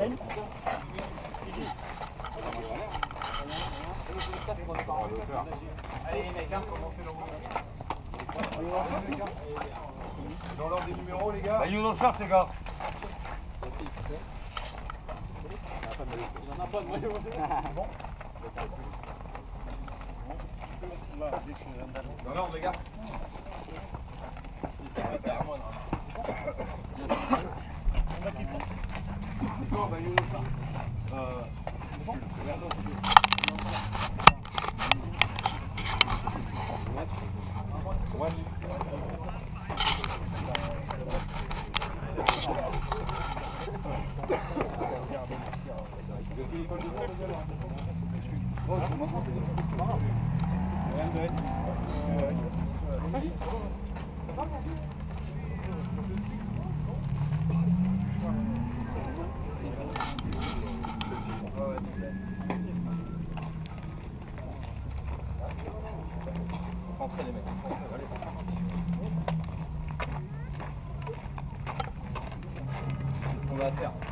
Allez les mecs, hein, on fait le Dans l'ordre des numéros les gars Bah, you dans le short, les gars. Dans l'ordre les gars Bon, bah, you dans le short. Euh, Qu'on va faire.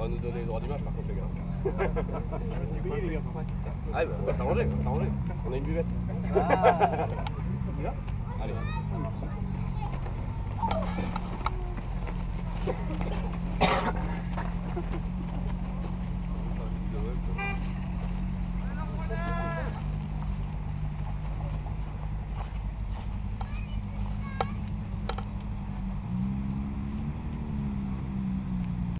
On va nous donner les droits d'image par contre les gars. Ah bah, on va s'arranger, on va s'arranger. On a une buvette. Allez.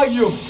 vacuum.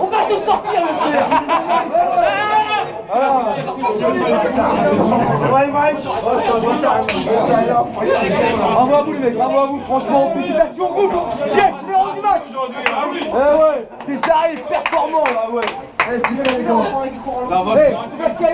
On va te sortir le Bravo à vous les mecs, bravo à vous, franchement, félicitations groupe Chef, numéro du match Eh ouais, t'es sérieux, performant là, ouais Eh, merci à